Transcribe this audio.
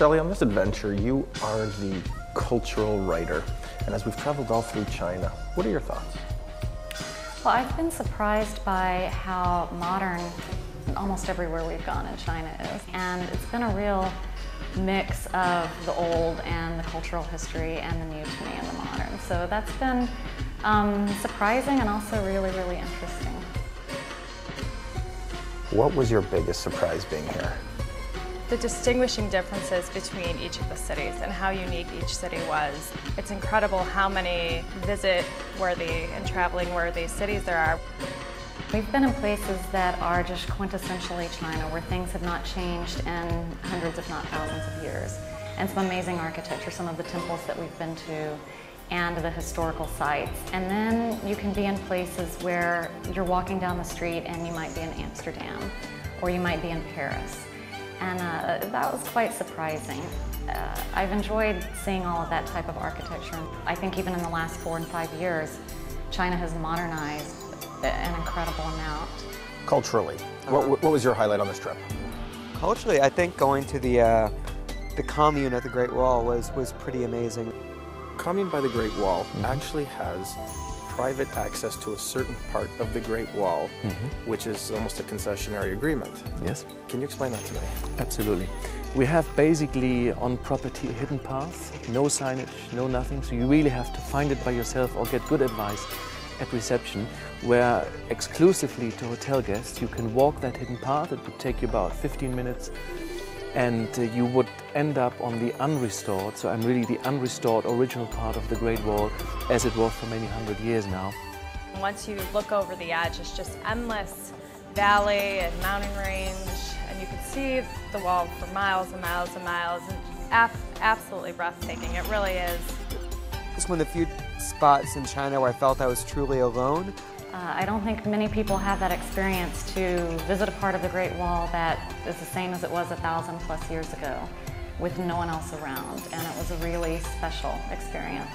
Shelley, on this adventure, you are the cultural writer. And as we've traveled all through China, what are your thoughts? Well, I've been surprised by how modern almost everywhere we've gone in China is. And it's been a real mix of the old and the cultural history and the new to me and the modern. So that's been um, surprising and also really, really interesting. What was your biggest surprise being here? The distinguishing differences between each of the cities and how unique each city was. It's incredible how many visit-worthy and traveling-worthy cities there are. We've been in places that are just quintessentially China, where things have not changed in hundreds, if not thousands of years. And some amazing architecture, some of the temples that we've been to, and the historical sites. And then you can be in places where you're walking down the street and you might be in Amsterdam, or you might be in Paris. And uh, that was quite surprising. Uh, I've enjoyed seeing all of that type of architecture. I think even in the last four and five years, China has modernized an incredible amount. Culturally, what, what was your highlight on this trip? Culturally, I think going to the uh, the commune at the Great Wall was was pretty amazing. Commune by the Great Wall mm -hmm. actually has private access to a certain part of the Great Wall, mm -hmm. which is almost a concessionary agreement. Yes. Can you explain that to me? Absolutely. We have basically on property a hidden path, no signage, no nothing, so you really have to find it by yourself or get good advice at reception where exclusively to hotel guests you can walk that hidden path. It would take you about 15 minutes and uh, you would end up on the unrestored, so I'm really the unrestored original part of the Great Wall as it was for many hundred years now. Once you look over the edge, it's just endless valley and mountain range and you can see the wall for miles and miles and miles and absolutely breathtaking. It really is. It's one of the few spots in China where I felt I was truly alone. Uh, I don't think many people have that experience to visit a part of the Great Wall that is the same as it was a thousand plus years ago with no one else around and it was a really special experience.